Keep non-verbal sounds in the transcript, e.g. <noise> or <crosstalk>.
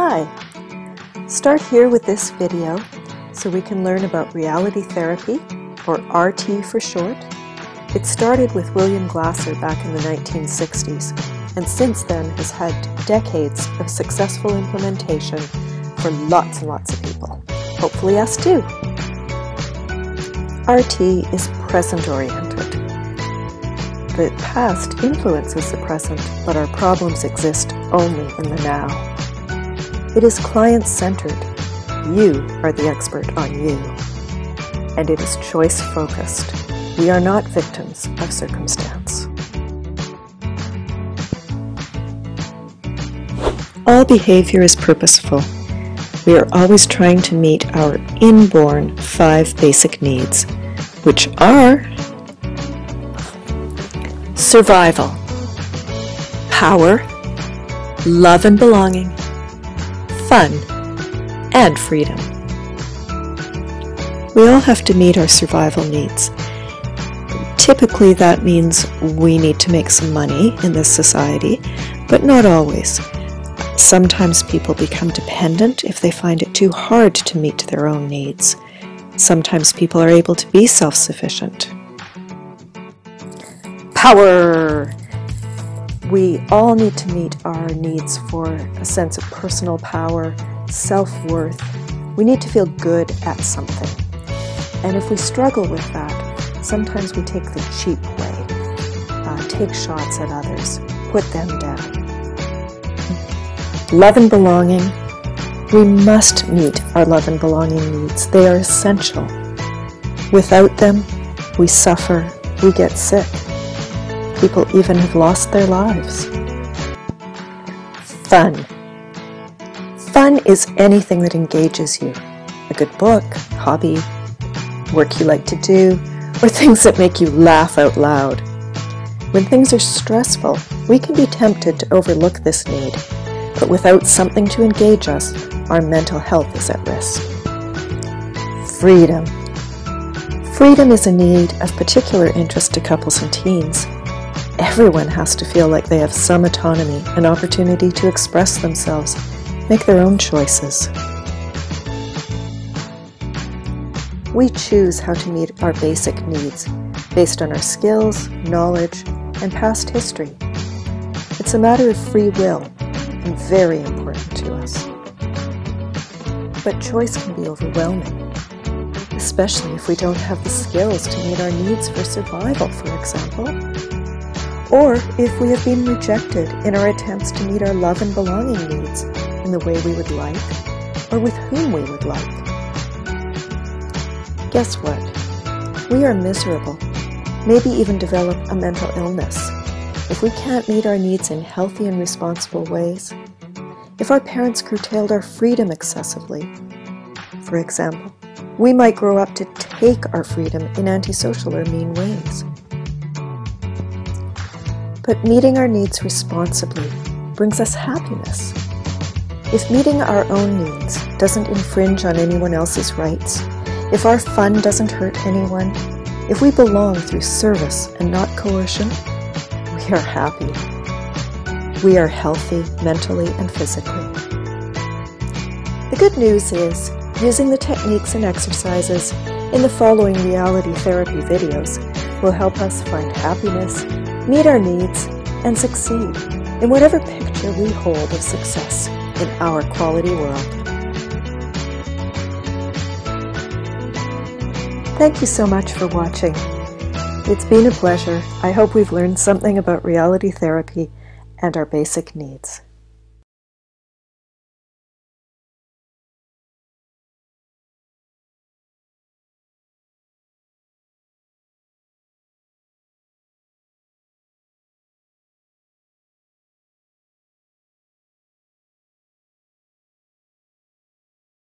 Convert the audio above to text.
Hi! Start here with this video so we can learn about reality therapy, or RT for short. It started with William Glasser back in the 1960s and since then has had decades of successful implementation for lots and lots of people. Hopefully us too. RT is present-oriented. The past influences the present, but our problems exist only in the now. It is client-centered. You are the expert on you. And it is choice-focused. We are not victims of circumstance. All behavior is purposeful. We are always trying to meet our inborn five basic needs, which are survival, power, love and belonging, fun, and freedom. We all have to meet our survival needs. Typically, that means we need to make some money in this society, but not always. Sometimes people become dependent if they find it too hard to meet their own needs. Sometimes people are able to be self sufficient. Power! We all need to meet our needs for a sense of personal power, self worth. We need to feel good at something. And if we struggle with that, sometimes we take the cheap way, uh, take shots at others, put them down. Love and belonging. We must meet our love and belonging needs. They are essential. Without them, we suffer, we get sick. People even have lost their lives. Fun. Fun is anything that engages you. A good book, hobby, work you like to do, or <laughs> things that make you laugh out loud. When things are stressful, we can be tempted to overlook this need, but without something to engage us, our mental health is at risk. Freedom. Freedom is a need of particular interest to couples and teens. Everyone has to feel like they have some autonomy, an opportunity to express themselves, make their own choices. We choose how to meet our basic needs based on our skills, knowledge, and past history. It's a matter of free will and very important to us. But choice can be overwhelming, especially if we don't have the skills to meet our needs for survival, for example or if we have been rejected in our attempts to meet our love and belonging needs in the way we would like, or with whom we would like. Guess what? We are miserable, maybe even develop a mental illness, if we can't meet our needs in healthy and responsible ways. If our parents curtailed our freedom excessively, for example, we might grow up to take our freedom in antisocial or mean ways. But meeting our needs responsibly brings us happiness. If meeting our own needs doesn't infringe on anyone else's rights, if our fun doesn't hurt anyone, if we belong through service and not coercion, we are happy. We are healthy mentally and physically. The good news is, using the techniques and exercises in the following reality therapy videos will help us find happiness meet our needs, and succeed in whatever picture we hold of success in our quality world. Thank you so much for watching. It's been a pleasure. I hope we've learned something about reality therapy and our basic needs.